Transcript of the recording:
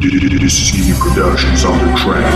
This is Productions on the track.